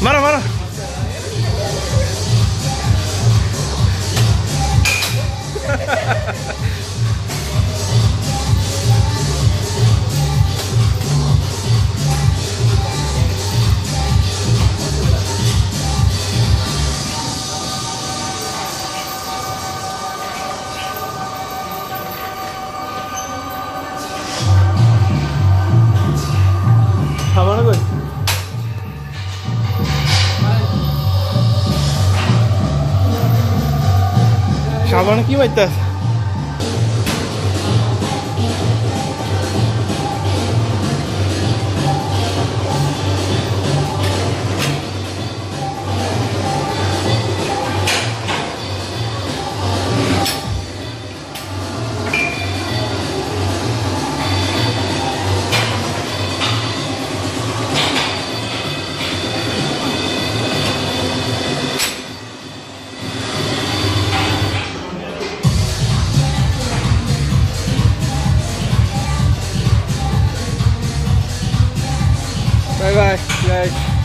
Mara, mara. Ha ha ha. Shravan की म्हणतात 拜拜拜